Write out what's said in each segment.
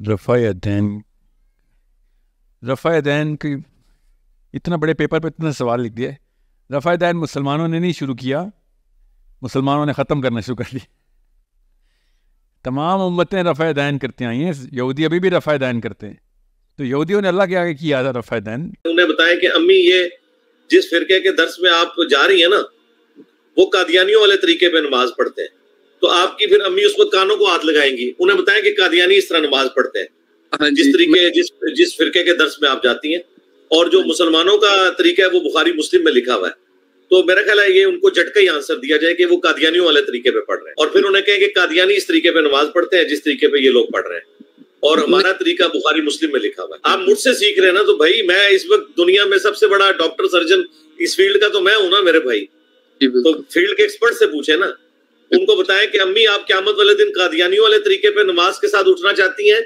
رفع دین رفع دین کی اتنا بڑے پیپر پہ اتنا سوال لکھ دیا رفع دین مسلمانوں نے نہیں شروع کیا، مسلمانوں نے ختم کرنا شروع کر دیا۔ تمام امتیں رفع دین کرتی آئی ہیں، یہودی ابھی بھی رفع دین کرتے ہیں۔ تو یہودیوں نے اللہ کے آگے کیا تھا رفع دین؟ انہیں بتائیں کہ امی، یہ جس فرقے کے درس میں آپ جا رہی ہیں نا، وہ قادیانیوں والے طریقے پہ نماز پڑھتے ہیں۔ تو آپ کی پھر امی اس وقت کانوں کو ہاتھ لگائیں گی؟ انہیں بتائیں کہ قادیانی اس طرح نماز پڑھتے ہیں۔ ہاں جس جی طریقے جس جس فرقے کے درس میں آپ جاتی ہیں۔ اور جو مسلمانوں کا طریقہ ہے وہ بخاری مسلم میں لکھا ہوا ہے۔ تو میرا خیال ہے یہ ان کو جھٹکا ہی آنسر دیا جائے کہ وہ قادیانیوں والے طریقے پہ پڑھ رہے ہیں۔ اور پھر انہیں کہیں کہ قادیانی اس طریقے پہ نماز پڑھتے ہیں جس طریقے پہ یہ لوگ پڑھ رہے ہیں۔ اور ہمارا طریقہ بخاری مسلم میں لکھا ہوا ہے۔ آپ مجھ سے سیکھ رہے ہیں نا تو بھائی میں اس وقت دنیا میں سب سے بڑا ڈاکٹر سرجن اس فیلڈ کا تو میں ہوں نا میرے بھائی۔ جی تو فیلڈ کے ایکسپرٹ سے پوچھے نا۔ ان کو بتائیں کہ امی آپ قیامت والے دن قادیانیوں والے طریقے پہ نماز کے ساتھ اٹھنا چاہتی ہیں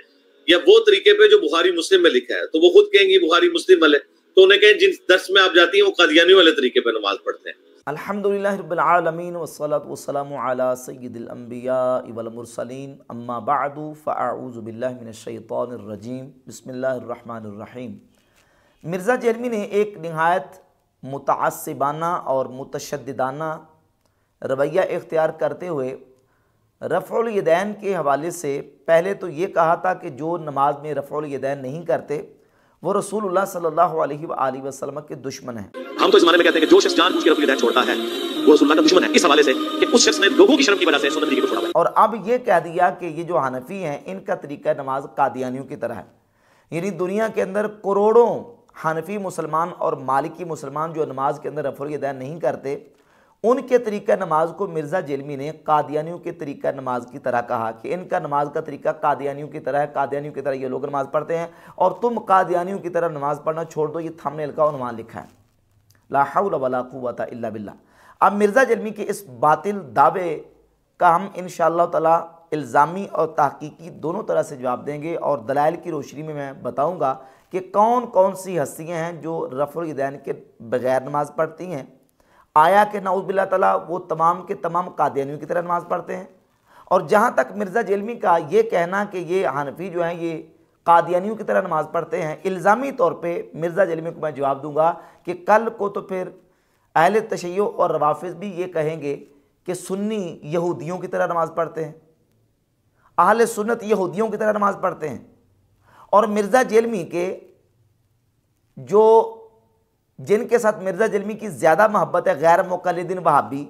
یا وہ طریقے پہ جو بخاری مسلم میں لکھا ہے؟ تو وہ خود کہیں گی بخاری مسلم والے۔ تو انہیں کہیں جن درس میں آپ جاتی ہیں وہ قادیانیوں والے طریقے پہ نماز پڑھتے ہیں۔ الحمدللہ رب العالمین والصلاة والسلام علی سید الانبیاء والمرسلین، اما بعد فاعوذ باللہ من الشیطان الرجیم، بسم اللہ الرحمن الرحیم۔ مرزا جرمی نے ایک نہایت متعصبانہ اور متشددانہ رویہ اختیار کرتے ہوئے رفع الیدین کے حوالے سے پہلے تو یہ کہا تھا کہ جو نماز میں رفع الیدین نہیں کرتے وہ رسول اللہ صلی اللہ علیہ وآلہ وسلم کے دشمن ہیں۔ ہم تو اس زمانے میں کہتے ہیں کہ جو شخص جان بوجھ کے رفع الیدین چھوڑتا ہے وہ رسول اللہ کا دشمن ہے۔ اس حوالے سے کہ اس شخص نے لوگوں کی شرم کی وجہ سے سنت کو چھوڑا ہے۔ اور اب یہ کہہ دیا کہ یہ جو حنفی ہیں ان کا طریقہ نماز قادیانیوں کی طرح ہے۔ یعنی دنیا کے اندر کروڑوں حنفی مسلمان اور مالکی مسلمان جو نماز کے اندر رفع الیدین نہیں کرتے ان کے طریقہ نماز کو مرزا جیلمی نے قادیانیوں کے طریقہ نماز کی طرح کہا کہ ان کا نماز کا طریقہ قادیانیوں کی طرح ہے، قادیانیوں کی طرح یہ لوگ نماز پڑھتے ہیں اور تم قادیانیوں کی طرح نماز پڑھنا چھوڑ دو، یہ تھم نے کا عنوان لکھا ہے۔ لا حول ولا قوت الا باللہ۔ اب مرزا جلمی کے اس باطل دعوے کا ہم انشاءاللہ تعالی الزامی اور تحقیقی دونوں طرح سے جواب دیں گے اور دلائل کی روشنی میں میں بتاؤں گا کہ کون کون سی ہستیاں ہیں جو رفع الیدین کے بغیر نماز پڑھتی ہیں۔ آیا کہ نعوذ باللہ تعالیٰ وہ تمام کے تمام قادیانیوں کی طرح نماز پڑھتے ہیں؟ اور جہاں تک مرزا جیلمی کا یہ کہنا کہ یہ حنفی جو ہیں یہ قادیانیوں کی طرح نماز پڑھتے ہیں، الزامی طور پہ مرزا جیلمی کو میں جواب دوں گا کہ کل کو تو پھر اہل تشیع اور روافظ بھی یہ کہیں گے کہ سنی یہودیوں کی طرح نماز پڑھتے ہیں۔ اہل سنت یہودیوں کی طرح نماز پڑھتے ہیں۔ اور مرزا جیلمی کے جو جن کے ساتھ مرزا جلمی کی زیادہ محبت ہے غیر مقلدین وہابی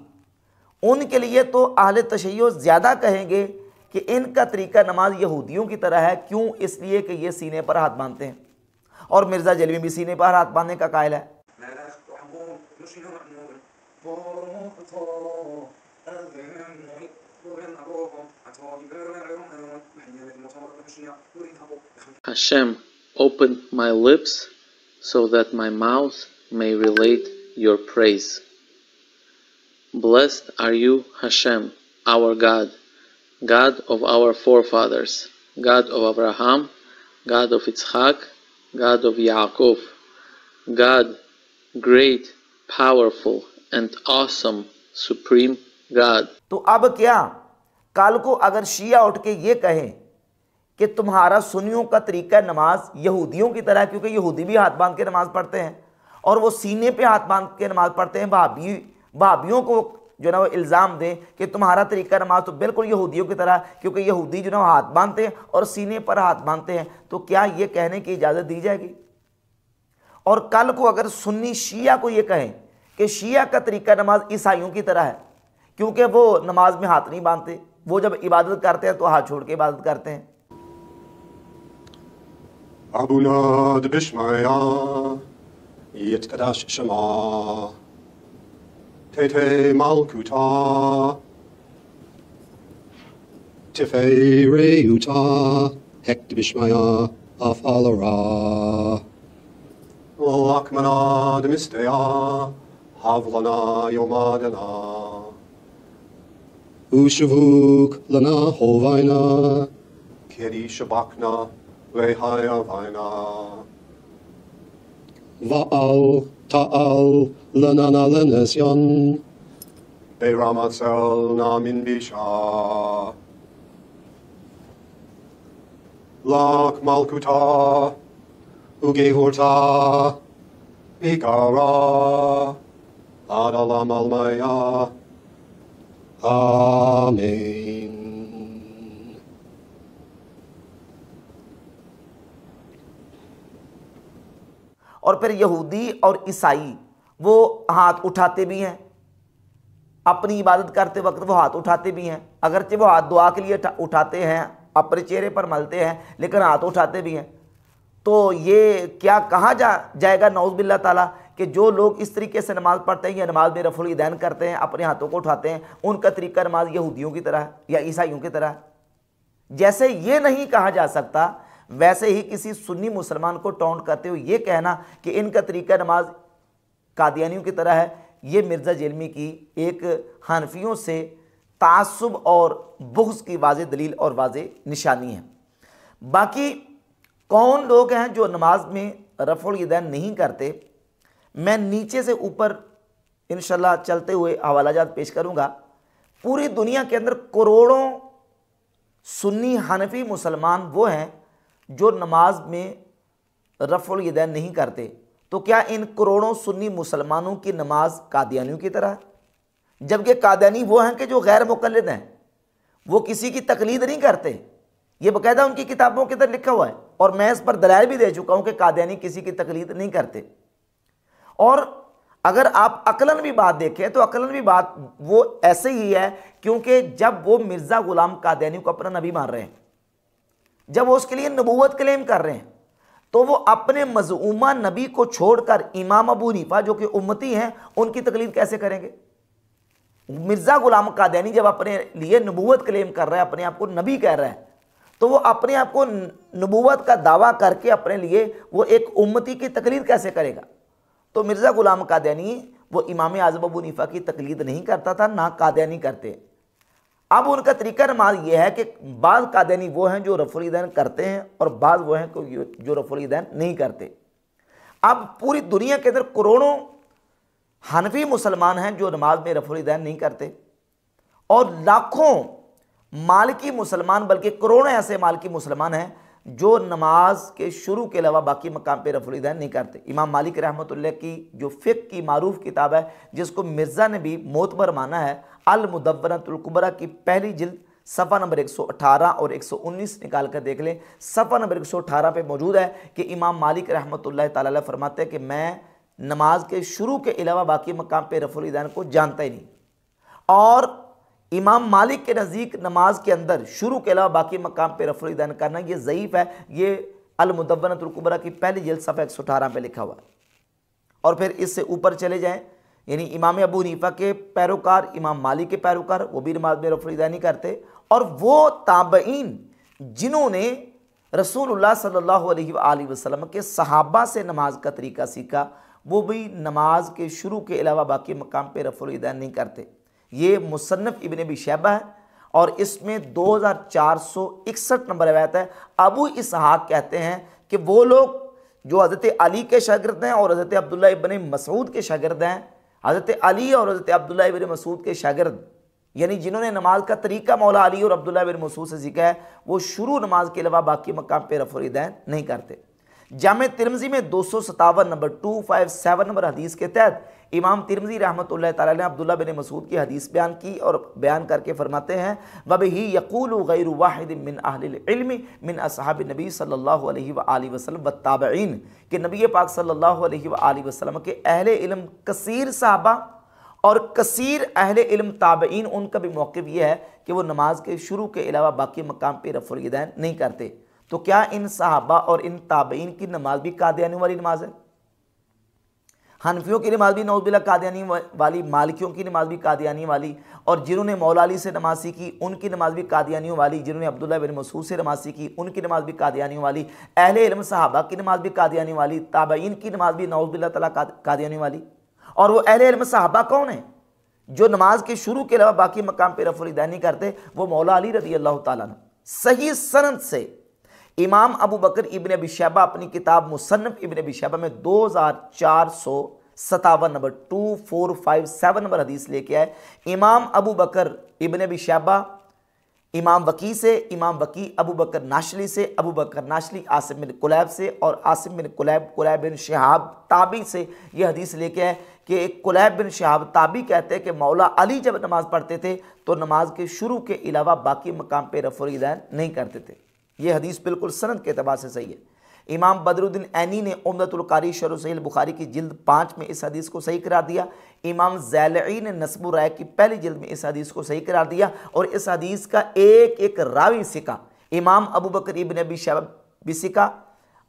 ان کے لیے تو اہل تشیع زیادہ کہیں گے کہ ان کا طریقہ نماز یہودیوں کی طرح ہے کیوں؟ اس لیے کہ یہ سینے پر ہاتھ باندھتے ہیں۔ اور مرزا جلمی بھی سینے پر ہاتھ باندھنے کا قائل ہے۔ Hashem, open my lips so that my mouth may relate your praise. Blessed are you, Hashem, our God, God of our forefathers, God of Abraham, God of Yitzhak, God of Yaakov, God, great, powerful, and awesome, supreme God. تو اب کیا کل کو اگر شیعہ اٹھ کے یہ کہیں کہ تمہارا سنیوں کا طریقہ نماز یہودیوں کی طرح کیونکہ یہودی بھی ہاتھ باندھ کے نماز پڑھتے ہیں اور وہ سینے پہ ہاتھ باندھ کے نماز پڑھتے ہیں بھابی بھابیوں کو جو نا وہ الزام دیں کہ تمہارا طریقہ نماز تو بالکل یہودیوں کی طرح، کیونکہ یہودی جو نا وہ ہاتھ باندھتے ہیں اور سینے پر ہاتھ باندھتے ہیں۔ تو کیا یہ کہنے کی اجازت دی جائے گی؟ اور کل کو اگر سنی شیعہ کو یہ کہیں کہ شیعہ کا طریقہ نماز عیسائیوں کی طرح ہے، کیونکہ وہ نماز میں ہاتھ نہیں باندھتے، وہ جب عبادت کرتے ہیں تو ہاتھ چھوڑ کے عبادت کرتے ہیں۔ Yitkadash Shema. Tete Malkuta. Tifei Reuta. Hekt Bishmaya. Afalara. Lakmana Demisteya. Havlana Yomadana. Ushavuk Lana Hovaina. Kiri Shabakna. Vaina. Va'al ta'al lanana lenesyon Beiramatzel namin bisha Lak Malkuta, Ugehurta, Ikara, Adalam Almaya. Amen. اور پھر یہودی اور عیسائی وہ ہاتھ اٹھاتے بھی ہیں۔ اپنی عبادت کرتے وقت وہ ہاتھ اٹھاتے بھی ہیں۔ اگرچہ وہ ہاتھ دعا کے لیے اٹھاتے ہیں، اپنے چہرے پر ملتے ہیں، لیکن ہاتھ اٹھاتے بھی ہیں۔ تو یہ کیا کہا جا، جائے گا؟ نعوذ باللہ تعالیٰ کہ جو لوگ اس طریقے سے نماز پڑھتے ہیں یا نماز میں رفع الدین کرتے ہیں، اپنے ہاتھوں کو اٹھاتے ہیں، ان کا طریقہ نماز یہودیوں کی طرح ہے یا عیسائیوں کی طرح ہے۔ جیسے یہ نہیں کہا جا سکتا ویسے ہی کسی سنی مسلمان کو ٹاؤنٹ کرتے ہوئے یہ کہنا کہ ان کا طریقہ نماز قادیانیوں کی طرح ہے، یہ مرزا جیلمی کی ایک حنفیوں سے تعصب اور بغض کی واضح دلیل اور واضح نشانی ہے۔ باقی کون لوگ ہیں جو نماز میں رفع الیدین نہیں کرتے؟ میں نیچے سے اوپر انشاءاللہ چلتے ہوئے حوالہ جات پیش کروں گا۔ پوری دنیا کے اندر کروڑوں سنی حنفی مسلمان وہ ہیں جو نماز میں رفع الیدین نہیں کرتے، تو کیا ان کروڑوں سنی مسلمانوں کی نماز قادیانیوں کی طرح ہے؟ جبکہ قادیانی وہ ہیں کہ جو غیر مقلد ہیں، وہ کسی کی تقلید نہیں کرتے۔ یہ باقاعدہ ان کی کتابوں کے اندر لکھا ہوا ہے، اور میں اس پر دلائل بھی دے چکا ہوں کہ قادیانی کسی کی تقلید نہیں کرتے۔ اور اگر آپ عقلاً بھی بات دیکھیں، تو عقلاً بھی بات وہ ایسے ہی ہے، کیونکہ جب وہ مرزا غلام قادیانی کو اپنا نبی مان رہے ہیں۔ جب وہ اس کے لیے نبوت کلیم کر رہے ہیں، تو وہ اپنے مضعومہ نبی کو چھوڑ کر امام ابو نیفا جو کہ امتی ہیں، ان کی تقلید کیسے کریں گے؟ مرزا غلام قادیانی جب اپنے لیے نبوت کلیم کر رہا ہے، اپنے آپ کو نبی کہہ رہا ہے، تو وہ اپنے آپ کو نبوت کا دعویٰ کر کے اپنے لیے وہ ایک امتی کی تقلید کیسے کرے گا؟ تو مرزا غلام قادیانی وہ امام اعظم ابو نیفا کی تقلید نہیں کرتا تھا، نہ قادیانی کرتے۔ اب ان کا طریقہ نماز یہ ہے کہ بعض قادینی وہ ہیں جو رف الدین کرتے ہیں اور بعض وہ ہیں جو رفلی الدین نہیں کرتے۔ اب پوری دنیا کے اندر کروڑوں حنفی مسلمان ہیں جو نماز میں رف الدین نہیں کرتے اور لاکھوں مالکی مسلمان بلکہ کروڑوں ایسے مالکی مسلمان ہیں جو نماز کے شروع کے علاوہ باقی مقام پہ رف الدین نہیں کرتے۔ امام مالک رحمۃ اللہ کی جو فقہ کی معروف کتاب ہے، جس کو مرزا نے بھی موتبر مانا ہے المدورت القبرہ کی پہلی جلد صفحہ نمبر ایک سو اٹھارہ اور ایک سو انیس نکال کر دیکھ لیں۔ صفحہ نمبر ایک سو اٹھارہ پہ موجود ہے کہ امام مالک رحمۃ اللہ تعالیٰ فرماتے ہیں کہ میں نماز کے شروع کے علاوہ باقی مقام پہ رف الدین کو جانتا ہی نہیں۔ اور امام مالک کے نزدیک نماز کے اندر شروع کے علاوہ باقی مقام پہ رف الدین کرنا یہ ضعیف ہے۔ یہ المدونت القبرہ کی پہلی جلد صفحہ ایک سو اٹھارہ پہ لکھا ہوا ہے۔ اور پھر اس سے اوپر چلے جائیں۔ یعنی امام ابو نیفا کے پیروکار، امام مالک کے پیروکار، وہ بھی نماز میں رف الدین کرتے۔ اور وہ تابعین جنہوں نے رسول اللہ صلی اللہ علیہ وآلہ وسلم کے صحابہ سے نماز کا طریقہ سیکھا، وہ بھی نماز کے شروع کے علاوہ باقی مقام پہ رف الدین نہیں کرتے۔ یہ مصنف ابن ابی شیبہ ہے اور اس میں دو ہزار چار سو اکسٹھ نمبر روایت ہے۔ ابو اسحاق کہتے ہیں کہ وہ لوگ جو حضرت علی کے شاگرد ہیں اور حضرت عبداللہ ابن مسعود کے شاگرد ہیں، حضرت علی اور حضرت عبداللہ ابن مسعود کے شاگرد یعنی جنہوں نے نماز کا طریقہ مولا علی اور عبداللہ ابن مسعود سے سیکھا ہے، وہ شروع نماز کے علاوہ باقی مقام پہ رفع الدین نہیں کرتے۔ جامع ترمزی میں دو سو ستاون number two five seven number حدیث کے تحت امام ترمزی رحمۃ اللہ تعالیٰ نے عبداللہ بن مسعود کی حدیث بیان کی اور بیان کر کے فرماتے ہیں وَبِهِ يَقُولُ غَيْرُ وَاحِدٍ مِّنْ أَهْلِ الْعِلْمِ مِّنْ أَصْحَابِ نبی صلی اللہ علیہ وآلہ وسلم والتابعین کہ نبی پاک صلی اللہ علیہ وآلہ وسلم کے اہل علم کثیر صحابہ اور کثیر اہل علم تابعین، ان کا بھی موقف یہ ہے کہ وہ نماز کے شروع کے علاوہ باقی مقام پہ رفع الیدین نہیں کرتے۔ تو کیا ان صحابہ اور ان تابعین کی نماز بھی قادیانی والی نماز ہے؟ حنفیوں کی نماز بھی نوز بلا قادیانی والی، مالکیوں کی نماز بھی قادیانی والی، اور جنہوں نے مولا علی سے نماز سیکھی، ان کی نماز بھی قادیانیوں والی، جنہوں نے عبداللہ بن مسعود سے نماز سیکھی، ان کی نماز بھی قادیانیوں والی، اہل علم صحابہ کی نماز بھی قادیانی والی، تابعین کی نماز بھی نوز بلا تعالیٰ قادیانی والی۔ اور وہ اہل علم صحابہ کون ہیں؟ جو نماز کے شروع کے علاوہ باقی مقام پہ رفع الدین کرتے، وہ مولا علی رضی اللہ تعالیٰ نے صحیح سنت سے امام ابو بکر ابن ابی شیبہ اپنی کتاب مصنف ابن ابی شیبہ میں دو ہزار چار سو ستاون number two, four, five, seven number حدیث لے کے آئے۔ امام ابو بکر ابن ابی شیبہ امام وکی سے، امام وکی ابو بکر ناشلی سے، ابو بکر ناشلی عاصم بن قلیب سے اور عاصم بن قلیب قلیب بن شہاب تابی سے یہ حدیث لے کے ہے کہ قلیب بن شہاب تابی کہتے ہیں کہ مولا علی جب نماز پڑھتے تھے تو نماز کے شروع کے علاوہ باقی مقام پہ رفع الیدین نہیں کرتے تھے۔ یہ حدیث بالکل سند کے اعتبار سے صحیح ہے۔ امام بدر الدین عینی نے عمدت القاری شروع صحیح البخاری کی جلد پانچ میں اس حدیث کو صحیح قرار دیا۔ امام زیلعی نے نصب الرائے کی پہلی جلد میں اس حدیث کو صحیح قرار دیا اور اس حدیث کا ایک ایک راوی سکا امام ابو بکر ابن ابی شعب بھی سکا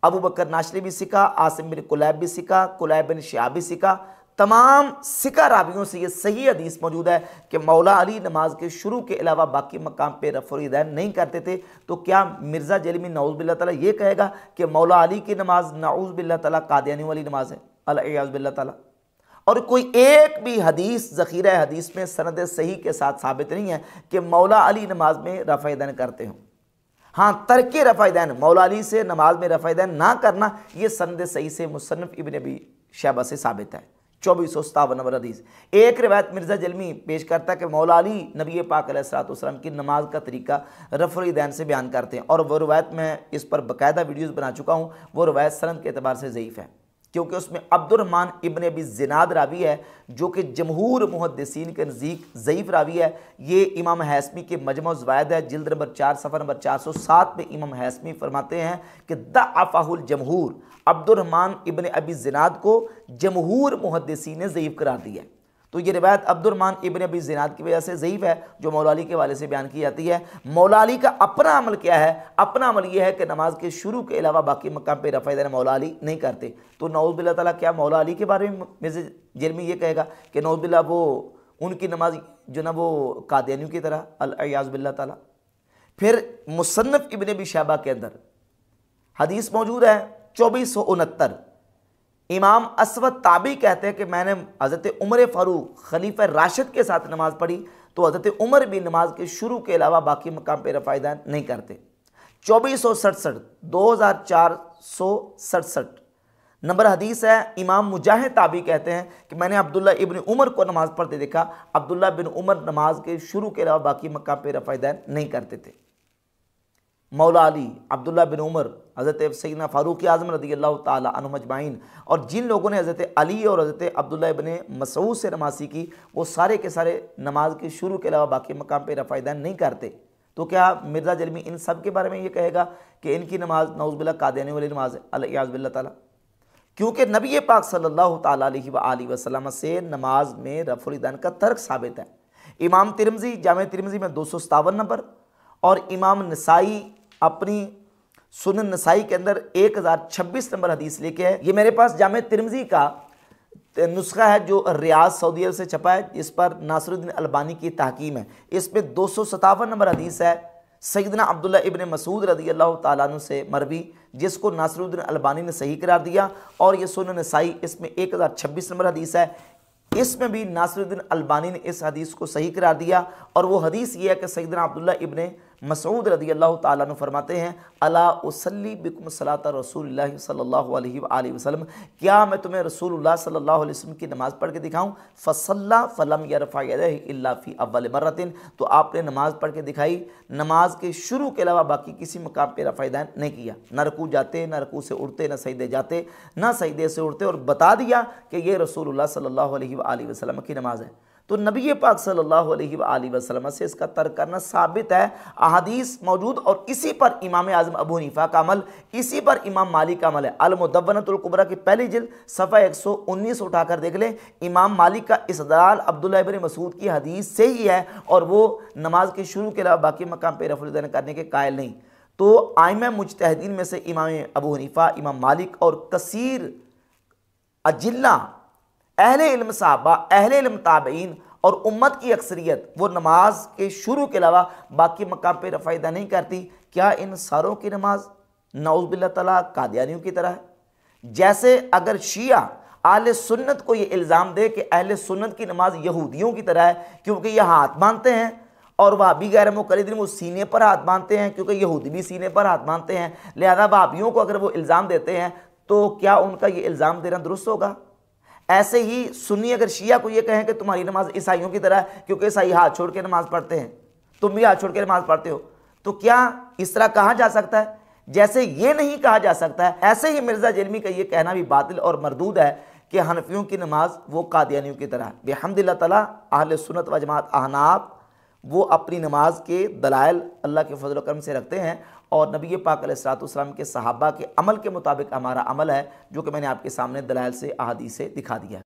ابو بکر ناشری بھی سکا عاصم بن قلیب بھی سکا قلیب بن شعب بھی سکا تمام سکہ راویوں سے یہ صحیح حدیث موجود ہے کہ مولا علی نماز کے شروع کے علاوہ باقی مقام پہ رفع الیدین نہیں کرتے تھے، تو کیا مرزا جلمی نعوذ باللہ تعالیٰ یہ کہے گا کہ مولا علی کی نماز نعوذ باللہ تعالیٰ قادیانی والی نماز ہے؟ العیاذ باللہ تعالیٰ۔ اور کوئی ایک بھی حدیث، ذخیرہ حدیث میں سند صحیح کے ساتھ ثابت نہیں ہے کہ مولا علی نماز میں رفع دین کرتے ہوں۔ ہاں ترک رفع دین مولا علی سے نماز میں رفع دین نہ کرنا یہ سند صحیح سے مصنف ابن ابی شہبہ سے ثابت ہے۔ چوبیس سو ستاون نمبر حدیث۔ ایک روایت مرزا جلمی پیش کرتا ہے کہ مولا علی نبی پاک علیہ السلام کی نماز کا طریقہ رفع دین سے بیان کرتے ہیں اور وہ روایت میں اس پر باقاعدہ ویڈیوز بنا چکا ہوں۔ وہ روایت سند کے اعتبار سے ضعیف ہے۔ کیونکہ اس میں عبد الرحمن ابن ابی زناد راوی ہے، جو کہ جمہور محدثین کے نزدیک ضعیف راوی ہے۔ یہ امام حیثمی کے مجمع زوائد ہے۔ جلد نمبر چار، صفحہ نمبر چار سو سات میں امام حیثمی فرماتے ہیں کہ دعفہ الجمہور عبد الرحمن ابن ابی زناد کو جمہور محدثین نے ضعیف قرار دیا ہے۔ تو یہ روایت عبد الرحمن ابن ابی زناد کی وجہ سے ضعیف ہے، جو مولا علی کے والے سے بیان کی جاتی ہے۔ مولا علی کا اپنا عمل کیا ہے؟ اپنا عمل یہ ہے کہ نماز کے شروع کے علاوہ باقی مقام پہ رفع دین مولا علی نہیں کرتے۔ تو نعوذ باللہ تعالیٰ کیا مولا علی کے بارے میں جرمی یہ کہے گا کہ نعوذ باللہ وہ ان کی نماز جو نا وہ قادیانیوں کی طرح، العیاذ باللہ تعالیٰ۔ پھر مصنف ابن ابی شہبہ کے اندر حدیث موجود ہے، چوبیس سو انہتر۔ امام اسود تابی کہتے ہیں کہ میں نے حضرت عمر فاروق خلیفہ راشد کے ساتھ نماز پڑھی تو حضرت عمر بھی نماز کے شروع کے علاوہ باقی مقام پہ رفائدان نہیں کرتے۔ چوبیس سو سڑسٹھ، دو ہزار چار سو سڑسٹھ۔ نمبر حدیث ہے، امام مجاہد تابی کہتے ہیں کہ میں نے عبداللہ ابن عمر کو نماز پڑھتے دیکھا، عبداللہ بن عمر نماز کے شروع کے علاوہ باقی مقام پہ رفائدان نہیں کرتے تھے۔ مولا علی عبداللہ بن عمر، حضرت سیدنا فاروق اعظم رضی اللہ تعالیٰ عنہ مجمعین اور جن لوگوں نے حضرت علی اور حضرت عبداللہ ابن مسعود سے نمازی کی، وہ سارے کے سارے نماز کے شروع کے علاوہ باقی مقام پہ رفع دین نہیں کرتے۔ تو کیا مرزا جلمی ان سب کے بارے میں یہ کہے گا کہ ان کی نماز نعوذ باللہ قادیانی والی نماز ہے؟ علیہ باللہ تعالیٰ۔ کیونکہ نبی پاک صلی اللہ تعالیٰ علیہ وآلہ وسلم سے نماز میں رفع الدین کا ترک ثابت ہے۔ امام ترمزی جامع ترمزی میں دو سو ستاون نمبر، اور امام نسائی اپنی سنن نسائی کے اندر ایک ہزار چھبیس نمبر حدیث لے کے ہے یہ میرے پاس جامع ترمزی کا نسخہ ہے جو ریاض سعودی عرب سے چھپا ہے، اس پر ناصر الدین البانی کی تحکیم ہے۔ اس میں دو سو ستاون نمبر حدیث ہے، سیدنا عبداللہ ابن مسعود رضی اللہ تعالیٰ عنہ سے مروی، جس کو ناصر الدین البانی نے صحیح قرار دیا۔ اور یہ سنن نسائی اس میں ایک ہزار چھبیس نمبر حدیث ہے۔ اس میں بھی ناصر الدین البانی نے اس حدیث کو صحیح قرار دیا۔ اور وہ حدیث یہ ہے کہ سیدنا عبداللہ ابن مسعود رضی اللہ تعالیٰ عنہ فرماتے ہیں اللہ وسلی بکم صلاۃ رسول اللہ صلی اللہ علیہ وآلہ وسلم۔ کیا میں تمہیں رسول اللہ صلی اللہ علیہ وسلم کی نماز پڑھ کے دکھاؤں؟ فصلہ فلم یرفع یدہ الا فی اول مرتن۔ تو آپ نے نماز پڑھ کے دکھائی۔ نماز کے شروع کے علاوہ باقی کسی مقام پہ رفع دین نہیں کیا۔ نہ رکوع جاتے، نہ رکوع سے اڑتے نہ سجدے جاتے، نہ سجدے سے اڑتے اور بتا دیا کہ یہ رسول اللہ صلی اللہ علیہ وآلہ وسلم کی نماز ہے۔ تو نبی پاک صلی اللہ علیہ وآلہ وسلم سے اس کا ترک کرنا ثابت ہے۔ احادیث موجود اور اسی پر امام اعظم ابو حنیفہ کا عمل، اسی پر امام مالک کا عمل ہے۔ المدونت القبرہ کی پہلی جلد صفحہ ایک سو انیس اٹھا کر دیکھ لیں۔ امام مالک کا اسدلال عبداللہ ابن مسعود کی حدیث سے ہی ہے اور وہ نماز کے شروع کے علاوہ باقی مقام پہ رفع الدین کرنے کے قائل نہیں۔ تو آئمہ مجتہدین میں سے امام ابو حنیفہ، امام مالک اور کثیر اجلہ اہل علم صحابہ، اہل علم تابعین اور امت کی اکثریت، وہ نماز کے شروع کے علاوہ باقی مقام پہ رفائدہ نہیں کرتی۔ کیا ان ساروں کی نماز نعوذ باللہ تعالیٰ قادیانیوں کی طرح ہے؟ جیسے اگر شیعہ اہل سنت کو یہ الزام دے کہ اہل سنت کی نماز یہودیوں کی طرح ہے، کیونکہ یہ ہاتھ مانتے ہیں، اور وہابی غیر مقلدین وہ سینے پر ہاتھ مانتے ہیں، کیونکہ یہودی بھی سینے پر ہاتھ مانتے ہیں، لہذا وہابیوں کو اگر وہ الزام دیتے ہیں تو کیا ان کا یہ الزام دینا درست ہوگا؟ ایسے ہی سنی اگر شیعہ کو یہ کہیں کہ تمہاری نماز عیسائیوں کی طرح ہے، کیونکہ عیسائی ہاتھ چھوڑ کے نماز پڑھتے ہیں۔ تم بھی ہاتھ چھوڑ کے نماز پڑھتے ہو۔ تو کیا اس طرح کہا جا سکتا ہے؟ جیسے یہ نہیں کہا جا سکتا ہے، ایسے ہی مرزا جرمی کا یہ کہنا بھی باطل اور مردود ہے کہ حنفیوں کی نماز وہ قادیانیوں کی طرح بحمد اللہ تعالیٰ، اہل سنت و جماعت احناب، وہ اپنی نماز کے دلائل اللہ کے فضل و کرم سے رکھتے ہیں۔ اور نبی پاک علیہ السلاۃ والسلام کے صحابہ کے عمل کے مطابق ہمارا عمل ہے، جو کہ میں نے آپ کے سامنے دلائل سے، احادیث سے دکھا دیا۔